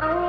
Oh.